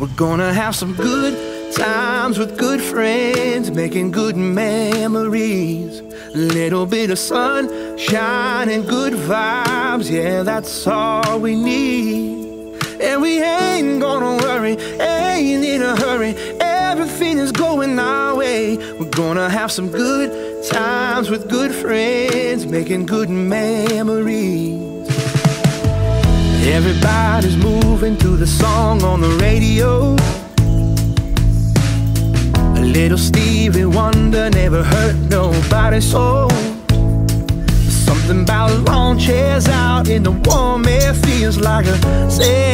We're gonna have some good times with good friends, making good memories. Little bit of sunshine and good vibes, yeah, that's all we need. And we ain't gonna worry, ain't in a hurry. Everything is going our way. We're gonna have some good times with good friends, making good memories. Everybody's moving to the song on the radio. A little Stevie Wonder never hurt nobody's soul. Something about lawn chairs out in the warm air feels like a.